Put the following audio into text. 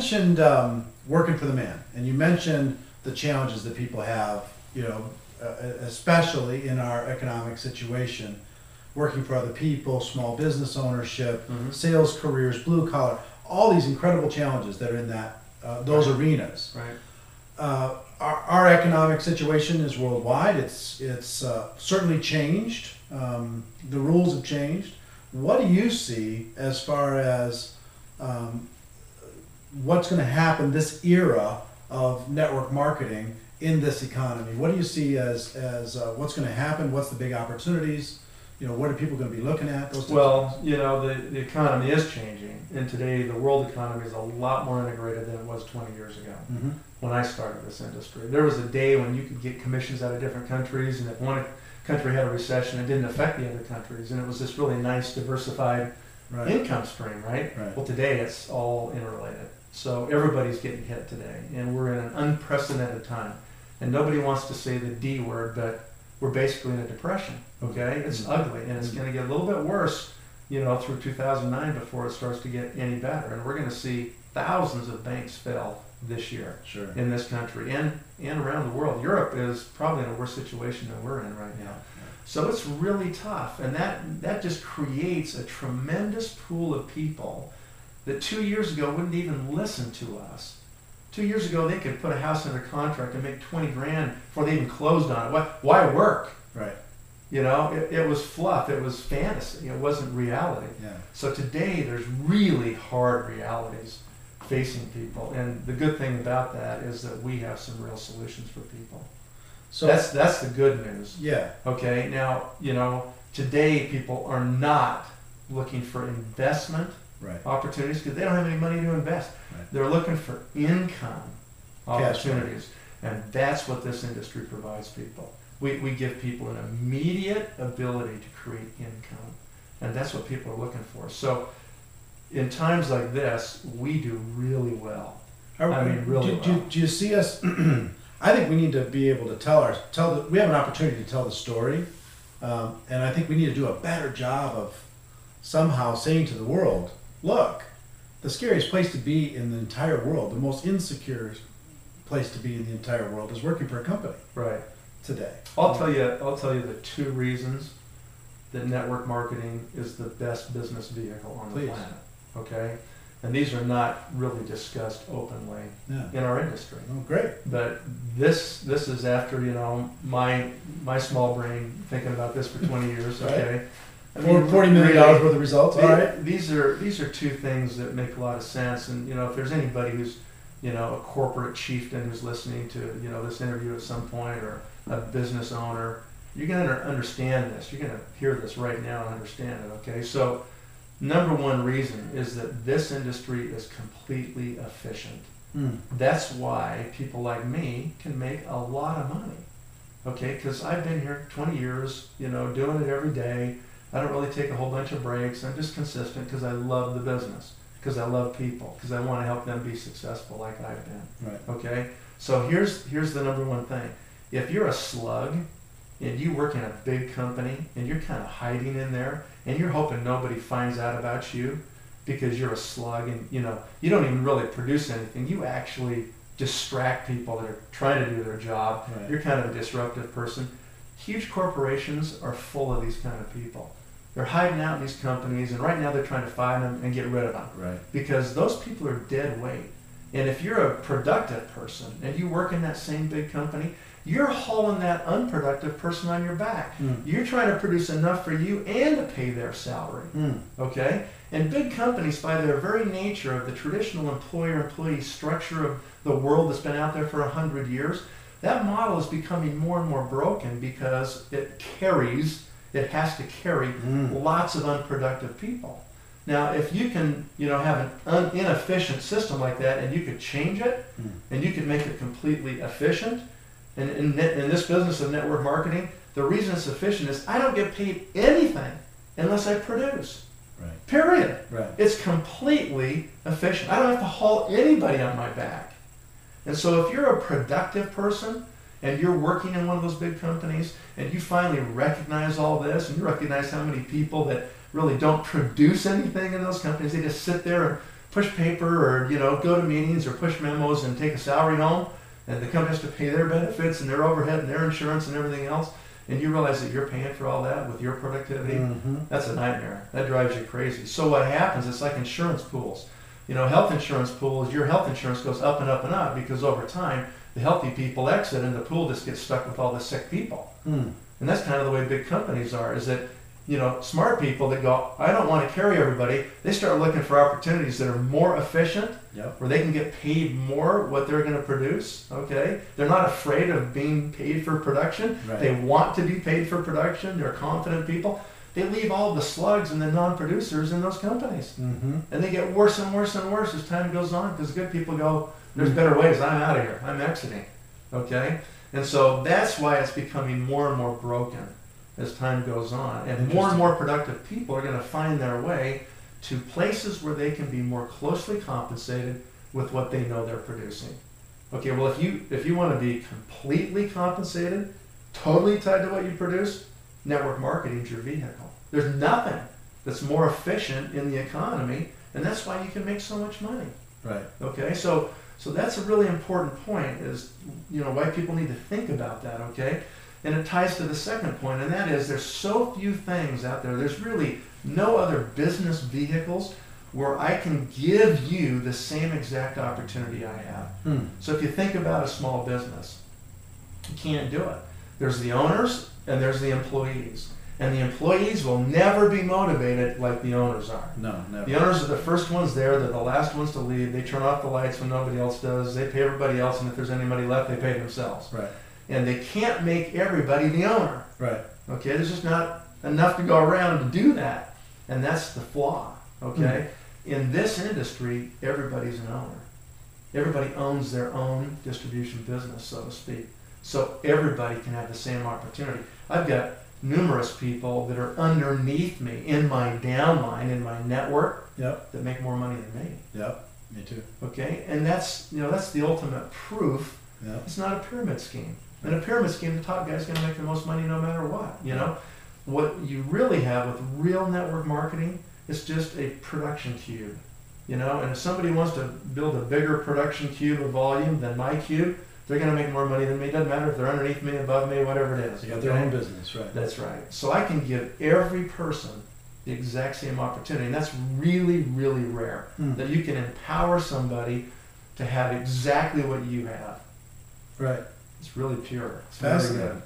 mentioned um, working for the man, and you mentioned the challenges that people have, you know, uh, especially in our economic situation, working for other people, small business ownership, Mhm. sales careers, blue collar, all these incredible challenges that are in that uh, those arenas. Right. Uh, our, our economic situation is worldwide. It's it's uh, certainly changed. Um, the rules have changed. What do you see as far as um, what's going to happen this era of network marketing in this economy? What do you see as as uh, what's going to happen? What's the big opportunities? You know, what are people going to be looking at? Those Well, you know, the, the economy is changing, and today the world economy is a lot more integrated than it was 20 years ago Mhm. when I started this industry. There was a day when you could get commissions out of different countries, and if one country had a recession, it didn't affect the other countries, and it was this really nice, diversified Right. income stream, right? Right. Well, today it's all interrelated. So everybody's getting hit today, and we're in an unprecedented time. And nobody wants to say the D word, but we're basically in a depression. Okay, it's Mhm. ugly, and it's going to get a little bit worse, you know, through 2009 before it starts to get any better. And we're going to see thousands of banks fail this year Sure. in this country and and around the world. Europe is probably in a worse situation than we're in right now. So it's really tough, and that that just creates a tremendous pool of people that two years ago wouldn't even listen to us. Two years ago, they could put a house under contract and make twenty grand before they even closed on it. Why, why work? Right. You know, it, it was fluff. It was fantasy. It wasn't reality. Yeah. So today, there's really hard realities facing people, and the good thing about that is that we have some real solutions for people. So that's that's the good news. yeah. Okay, now, you know, today people are not looking for investment Right. opportunities because they don't have any money to invest. Right. They're looking for income opportunities. And that's what this industry provides people. We, we give people an immediate ability to create income. And that's what people are looking for. So in times like this, we do really well. Are- I mean, really Do, do, well. do you see us? I think we need to be able to tell our tell. The, we have an opportunity to tell the story, um, and I think we need to do a better job of somehow saying to the world, "Look, the scariest place to be in the entire world, the most insecure place to be in the entire world, is working for a company Right. today." I'll tell you. I'll tell you the two reasons that network marketing is the best business vehicle on the planet. Okay, and these are not really discussed openly Yeah. in our industry. Oh, great. But this this is after you know my my small brain thinking about this for 20 years. Right. I Four- Forty million dollars worth of results. all right. These are these are two things that make a lot of sense. And you know, if there's anybody who's you know a corporate chieftain who's listening to you know this interview at some point, or a business owner, you're going to understand this. You're going to hear this right now and understand it. Okay, so number one reason is that this industry is completely efficient. Hmm. That's why people like me can make a lot of money. Okay, because I've been here 20 years, you know, doing it every day. I don't really take a whole bunch of breaks. I'm just consistent because I love the business, because I love people, because I want to help them be successful like I've been. Right. Okay, so here's here's the number one thing. If you're a slug and you work in a big company and you're kind of hiding in there and you're hoping nobody finds out about you because you're a slug and you know you don't even really produce anything. You actually distract people that are trying to do their job. Right. You're kind of a disruptive person. Huge corporations are full of these kind of people. They're hiding out in these companies, and right now they're trying to find them and get rid of them Right. because those people are dead weight. And if you're a productive person and you work in that same big company, you're hauling that unproductive person on your back. Hmm. You're trying to produce enough for you and to pay their salary. Hmm. Okay? And big companies, by their very nature of the traditional employer employee structure of the world that's been out there for 100 years, that model is becoming more and more broken because it carries, it has to carry Mm. lots of unproductive people. Now, if you can, you know, have an un- inefficient system like that, and you could change it, Mm. and you could make it completely efficient, and in, in this business of network marketing, the reason it's efficient is I don't get paid anything unless I produce. Right. Period. Right. It's completely efficient. I don't have to haul anybody on my back. And so if you're a productive person and you're working in one of those big companies and you finally recognize all this and you recognize how many people that really don't produce anything in those companies, they just sit there and push paper or you know go to meetings or push memos and take a salary home, and the company has to pay their benefits and their overhead and their insurance and everything else, and you realize that you're paying for all that with your productivity. Mhm. That's a nightmare. That drives you crazy. So what happens? It's like insurance pools. You know, health insurance pools. Your health insurance goes up and up and up because over time the healthy people exit and the pool just gets stuck with all the sick people. Hmm. And that's kind of the way big companies are. Is that you know smart people that go, I don't want to carry everybody. They start looking for opportunities that are more efficient, Yep. where they can get paid more what they're going to produce. Okay, they're not afraid of being paid for production. Right. They want to be paid for production. They're confident people. They leave all the slugs and the non-producers in those companies, Mm-hmm. and they get worse and worse and worse as time goes on. Because good people go, "There's better ways. I'm out of here. I'm exiting." Okay, and so that's why it's becoming more and more broken as time goes on, and more and more productive people are going to find their way to places where they can be more closely compensated with what they know they're producing. Okay, well if you if you want to be completely compensated, totally tied to what you produce, network marketing is your vehicle. There's nothing that's more efficient in the economy, and that's why you can make so much money. Right. Okay, so so that's a really important point. Is you know why people need to think about that. Okay, and it ties to the second point, and that is there's so few things out there. There's really no other business vehicles where I can give you the same exact opportunity I have. Hmm. So if you think about a small business, you can't do it. There's the owners and there's the employees. And the employees will never be motivated like the owners are. No, never. The owners are the first ones there, they're the last ones to leave. They turn off the lights when nobody else does. They pay everybody else, and if there's anybody left, they pay themselves. Right. And they can't make everybody the owner. Right. Okay, there's just not enough to go around to do that. And that's the flaw. Okay? Hmm. In this industry, everybody's an owner. Everybody owns their own distribution business, so to speak. So everybody can have the same opportunity. I've got numerous people that are underneath me in my downline, in my network, Yep. that make more money than me. Yep. Me too. Okay? And that's you know, that's the ultimate proof Yep. it's not a pyramid scheme. In a pyramid scheme, the top guy's going to make the most money no matter what. You know, what you really have with real network marketing is just a production cube. You know, and if somebody wants to build a bigger production cube of volume than my cube, they're going to make more money than me. It doesn't matter if they're underneath me, above me, whatever it is. They got their own business, right? That's right. So I can give every person the exact same opportunity, and that's really, really rare. Hmm. That you can empower somebody to have exactly what you have. Right. It's really pure. It's very Fascinating. good.